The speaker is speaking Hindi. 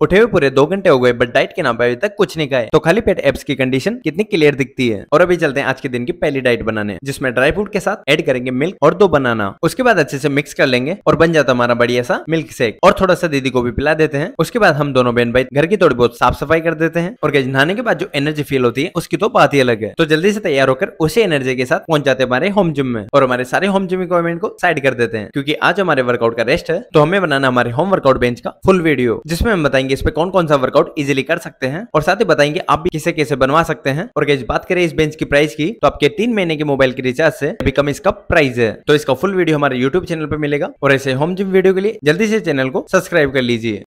उठे हुए पूरे दो घंटे हो गए बट डाइट के नाम पे अभी तक कुछ नहीं खाए। तो खाली पेट एप्स की कंडीशन कितनी क्लियर दिखती है। और अभी चलते हैं आज के दिन की पहली डाइट बनाने, जिसमें ड्राई फ्रूट के साथ ऐड करेंगे मिल्क और दो बनाना उसके बाद अच्छे से मिक्स कर लेंगे और बन जाता हमारा बढ़िया सा मिल्क शेक और थोड़ा सा दीदी को भी पिला देते हैं। उसके बाद हम दोनों बहन भाई घर की थोड़ी बहुत साफ़ सफ़ाई कर देते हैं और नहाने के बाद जो एनर्जी फील होती है, उसकी तो बात ही अलग है। तो जल्दी से तैयार होकर उसी एनर्जी के साथ पहुँच जाते हमारे होम जिम में। और हमारे सारे होम जिम इक्विपमेंट को साइड कर देते हैं। क्योंकि आज हमारे वर्कआउट का रेस्ट है तो हमें बनाना हमारे होम वर्कआउट बेंच का फुल वीडियो जिसमें हम बताएँगे इस पे कौन कौन सा वर्कआउट इजिली कर सकते हैं और साथ ही बताएँगे आप भी किसे कैसे बनवा सकते हैं। और गैस बात करें इस बेंच की प्राइस की तो आपके तीन महीने के मोबाइल के रिचार्ज से अभी कम इसका प्राइस है। तो इसका फुल वीडियो हमारे यूट्यूब चैनल पर मिलेगा और ऐसे होम जिम वीडियो के लिए जल्दी से चैनल को सब्सक्राइब कर लीजिए।